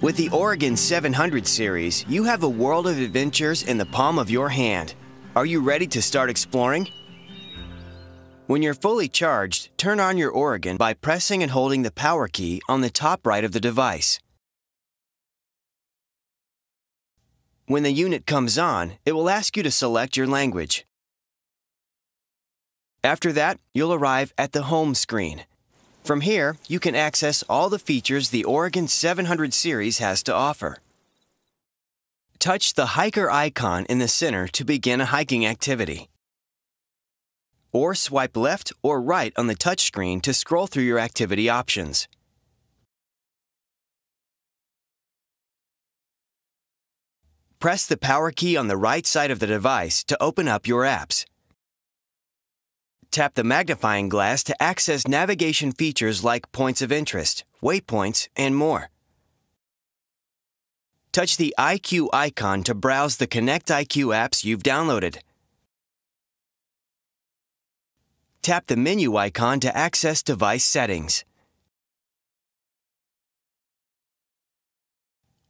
With the Oregon 700 series, you have a world of adventures in the palm of your hand. Are you ready to start exploring? When you're fully charged, turn on your Oregon by pressing and holding the power key on the top right of the device. When the unit comes on, it will ask you to select your language. After that, you'll arrive at the home screen. From here, you can access all the features the Oregon 700 series has to offer. Touch the hiker icon in the center to begin a hiking activity. Or swipe left or right on the touchscreen to scroll through your activity options. Press the power key on the right side of the device to open up your apps. Tap the magnifying glass to access navigation features like points of interest, waypoints, and more. Touch the IQ icon to browse the Connect IQ apps you've downloaded. Tap the menu icon to access device settings.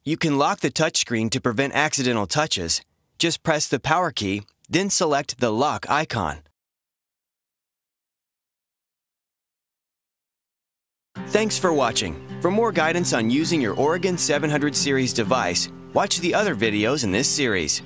You can lock the touchscreen to prevent accidental touches. Just press the power key, then select the lock icon. Thanks for watching. For more guidance on using your Oregon 700 series device, watch the other videos in this series.